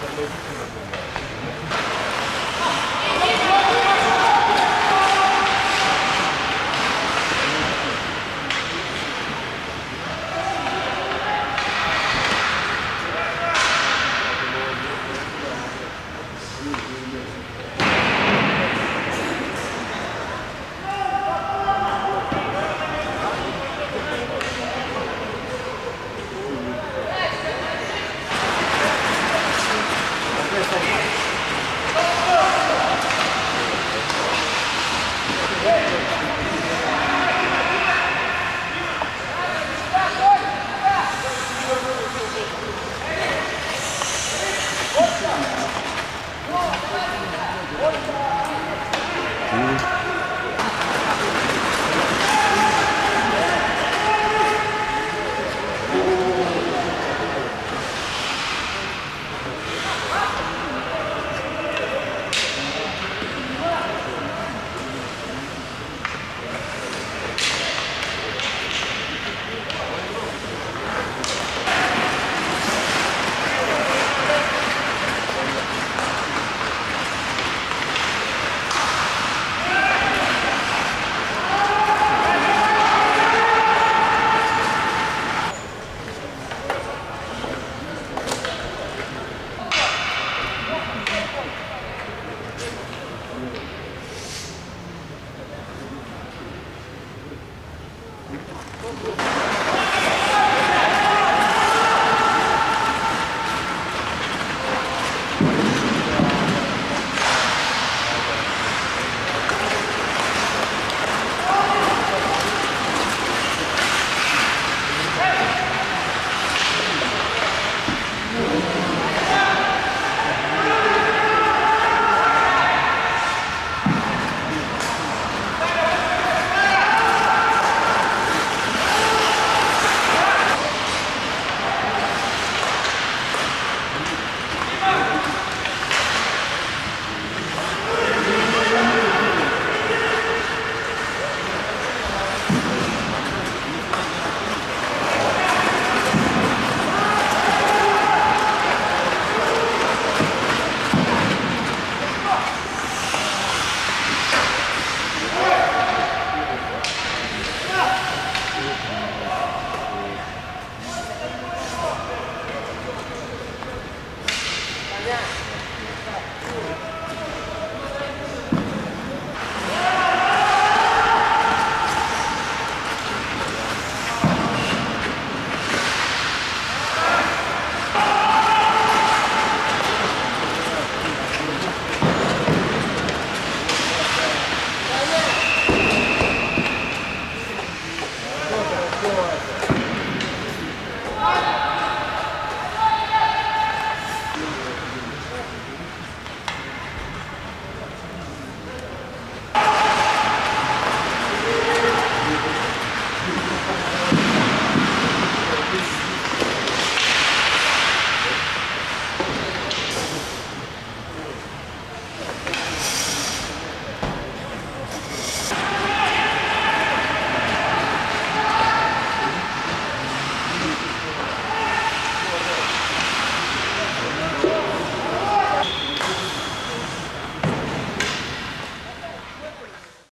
Тормозите на Yeah.